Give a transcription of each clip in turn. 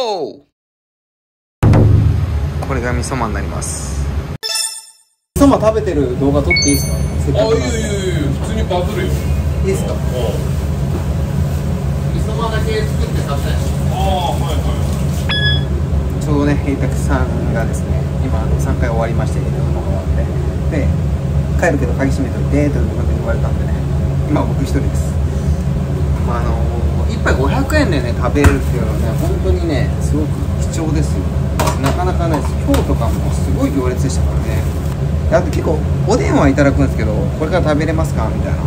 これが味噌まんになります。味噌ま食べてる動画撮っていいですか？あいいよいい普通にバズるよ。いいですか？あ味噌まだけ作って食べたいあはい。はちょうどね平卓さんがですね今3回終わりましていろんなのが終わってで帰るけど鍵閉めといてということで言われたんでね今僕一人です。まああの1杯500円でね食べれるっていうのはね本当にねすごく貴重ですよ。なかなかね今日とかもすごい行列でしたからね。あと結構おでんはいただくんですけどこれから食べれますかみたいな。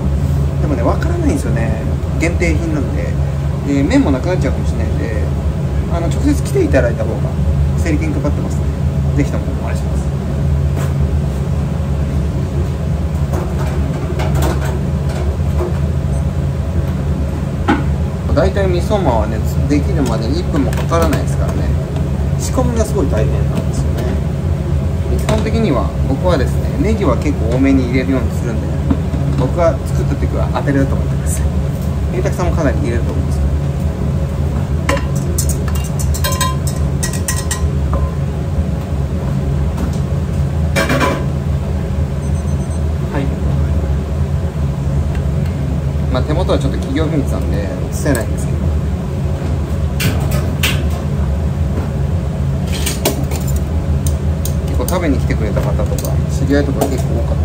でもねわからないんですよね。限定品なんで。で麺もなくなっちゃうかもしれないんで。あの直接来ていただいた方が整理券配ってますねぜひともお願いします。大体味噌まはねできるまで1分もかからないですからね。仕込みがすごい大変なんですよね。基本的には僕はですねネギは結構多めに入れるようにするんで僕は作った時は当てれると思ってます平沢さんもかなり入れると思うんですけどはいまあ手元はちょっと企業秘密なんで映せないんですけど。結構食べに来てくれた方とか知り合いとか結構多かっ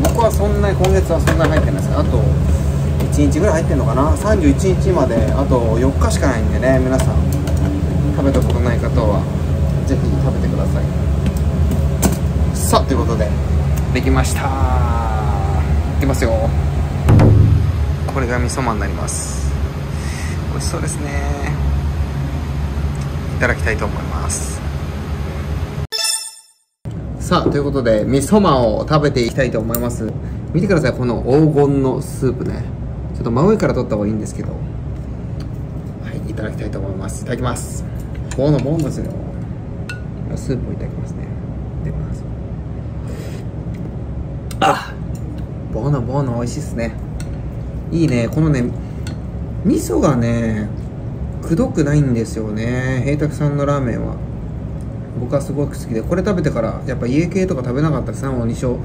た。僕はそんなに今月はそんなに入ってないです。あと1日ぐらい入ってるのかな？31日まであと4日しかないんでね皆さん。食べたことない方はぜひ食べてください。さあということで。できました。いきますよ。これが味噌まんになります。美味しそうですね。いただきたいと思います。さあということで味噌まんを食べていきたいと思います。見てくださいこの黄金のスープね。ちょっと真上から取った方がいいんですけど。はいいただきたいと思います。いただきます。ボーノボーノですよ。スープをいただきますね。いただきますあボーノボーノ美味しいっすね。いいね。このね味噌がねくどくないんですよね。平卓さんのラーメンは。僕はすごく好きで。これ食べてからやっぱ家系とか食べなかったですね。おにしお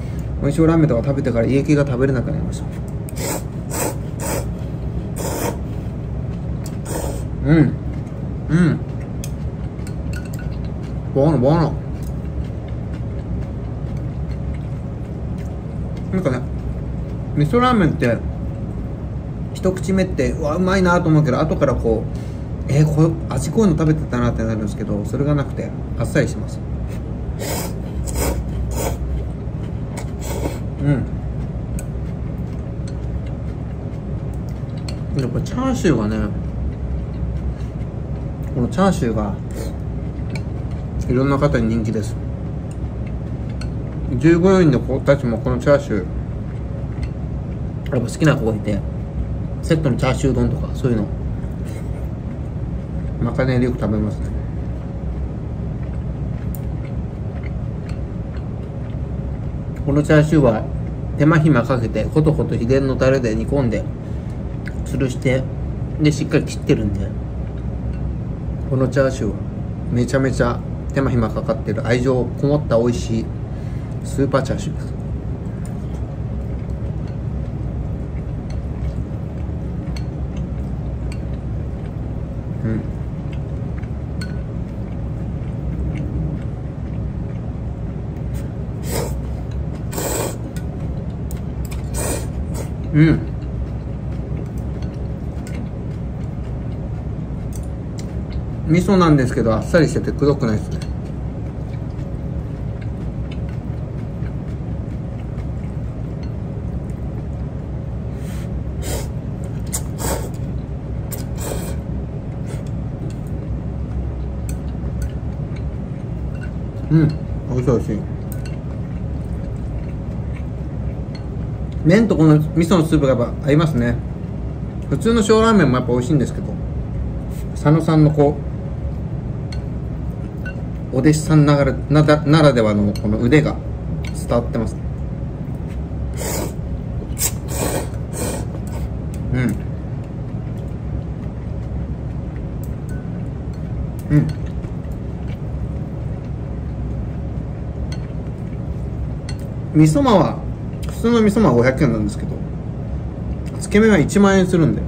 にしょラーメンとか食べてから家系が食べれなくなりました。うん。うん。ボーノボーノなんかね味噌ラーメンって一口目ってうわうまいなと思うけど後からこうえー、こ味濃いの食べてたなってなるんですけどそれがなくてあっさりします。うん。やっぱチャーシューがねこのチャーシューがいろんな方に人気です。従業員の子たちもこのチャーシューやっぱ好きな子がいてセットのチャーシュー丼とかそういうの。まかねでよく食べますね。このチャーシューは手間暇かけてコトコト秘伝のタレで煮込んで吊るしてでしっかり切ってるんでこのチャーシューはめちゃめちゃ手間暇かかってる。愛情こもった美味しいスーパーチャーシューです。うん。味噌なんですけどあっさりしててくどくないですね。うん。美味しい美味しい。麺とこの味噌のスープがやっぱ合いますね。普通の小ラーメンもやっぱ美味しいんですけど佐野さんのこうお弟子さんながらなだならではのこの腕が伝わってます。うん。うん。味噌まは普通の味噌は500円なんですけどつけ麺は1万円するんで。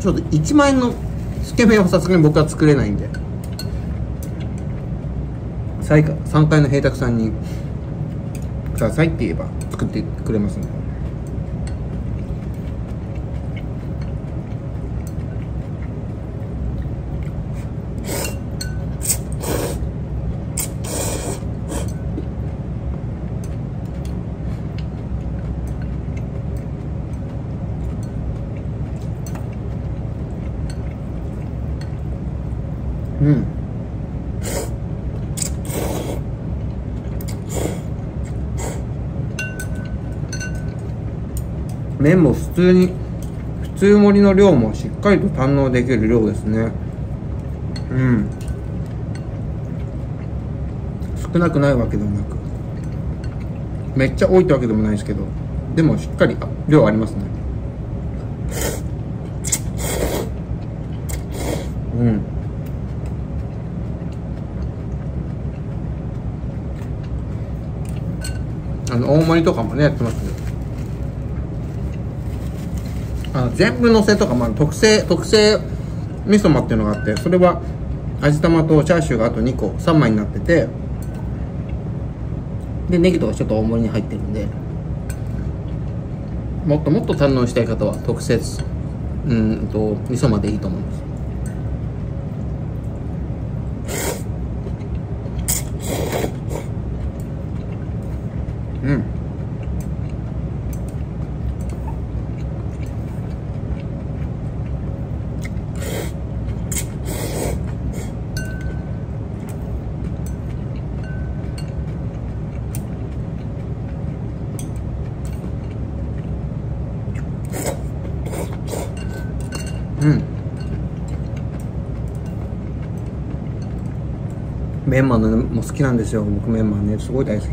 ちょっと1万円のつけ麺はさすがに僕は作れないんで。3階の平卓さんにくださいって言えば作ってくれますんで。うん。麺も普通に普通盛りの量もしっかりと堪能できる量ですね。うん。少なくないわけでもなく。めっちゃ多いってわけでもないですけどでもしっかり量ありますね。の大盛りとかもねやってますけど。あの全部のせとか、まあ、特製特製味噌まっていうのがあってそれは味玉とチャーシューがあと2個3枚になっててでネギとかちょっと大盛りに入ってるんで。もっともっと堪能したい方は特製うんと味噌までいいと思います。メンマのも好きなんですよ。僕メンマね。すごい大好き。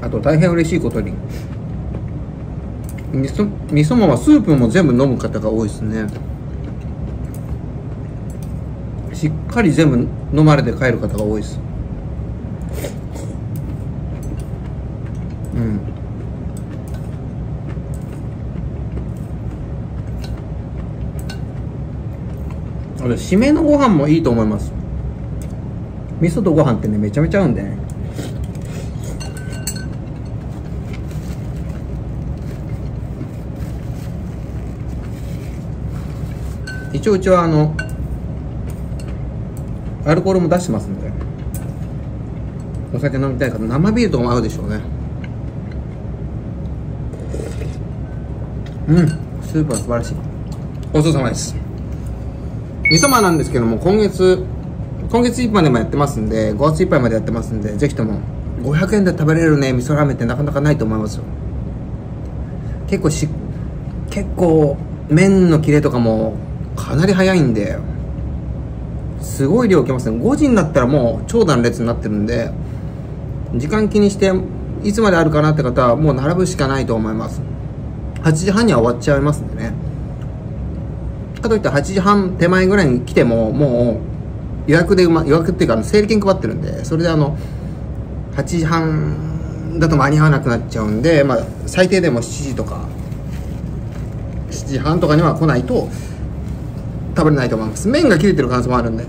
あと大変嬉しいことに。味噌味噌まはスープも全部飲む方が多いですね。しっかり全部飲まれて帰る方が多いですうんあれ締めのご飯もいいと思います。味噌とご飯ってねめちゃめちゃ合うんでね。一応うちはあのアルコールも出してますんで。お酒飲みたい方生ビールとも合うでしょうね。うんスープは素晴らしい。ごちそうさまです。味噌まなんですけども今月今月いっぱいでもやってますんで5月いっぱいまでやってますんでぜひとも500円で食べれるね味噌ラーメンってなかなかないと思いますよ。結構し結構麺の切れとかもかなり早いんですごい量きますね。5時になったらもう長蛇の列になってるんで時間気にしていつまであるかなって方はもう並ぶしかないと思います。8時半には終わっちゃいますんでね。かといって8時半手前ぐらいに来てももう予約で、ま、予約っていうか整理券配ってるんでそれであの8時半だと間に合わなくなっちゃうんで、まあ、最低でも7時とか7時半とかには来ないと食べれないと思います。麺が切れてる可能性もあるんで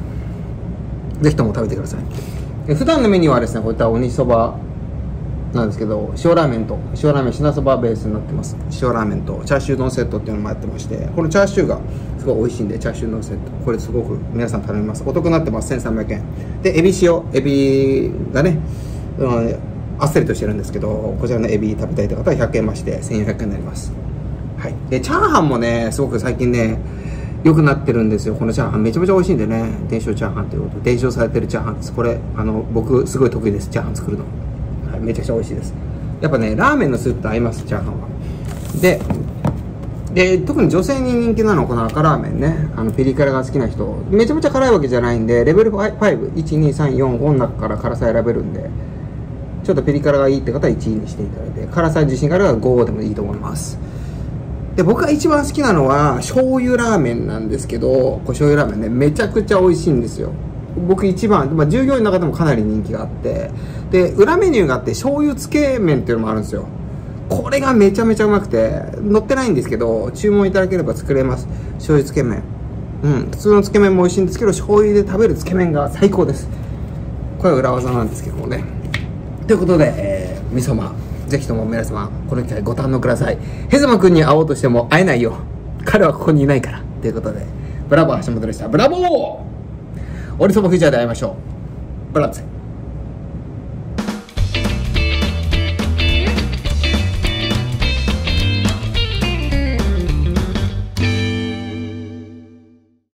ぜひとも食べてください。で普段のメニューはですねこういった鬼そばなんですけど塩ラーメンと塩ラーメン品そばベースになってます。塩ラーメンとチャーシュー丼セットっていうのもやってましてこのチャーシューがすごい美味しいんでチャーシュー丼セット。これすごく皆さん頼みます。お得になってます。1300円。でエビ塩。エビがね、うん、あっさりとしてるんですけどこちらのエビ食べたいという方は100円増して1400円になります。はい。でチャーハンもねすごく最近ね良くなってるんですよ。このチャーハン。めちゃめちゃ美味しいんでね。伝承チャーハンということで。伝承されてるチャーハンです。これあの僕すごい得意です。チャーハン作るの、めちゃくちゃ美味しいです。やっぱねラーメンのスープと合いますチャーハンは。でで特に女性に人気なのはこの赤ラーメンね。あのピリ辛が好きな人。めちゃめちゃ辛いわけじゃないんでレベル512345の中から辛さ選べるんで。ちょっとピリ辛がいいって方は1位にしていただいて辛さ自信がある方は5でもいいと思います。で僕が一番好きなのは醤油ラーメンなんですけどこれ醤油ラーメンねめちゃくちゃ美味しいんですよ。僕一番、まあ、従業員の中でもかなり人気があってで裏メニューがあって醤油つけ麺っていうのもあるんですよ。これがめちゃめちゃうまくて載ってないんですけど注文いただければ作れます。醤油つけ麺。うん普通のつけ麺も美味しいんですけど醤油で食べるつけ麺が最高です。これは裏技なんですけどもね。ということで、えー、みそまぜひとも皆様この機会ご堪能ください。ヘズマ君に会おうとしても会えないよ。彼はここにいないから。ということでブラボー橋本でした。ブラボー俺様フューチャーで会いましょう。バラッツェ